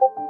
you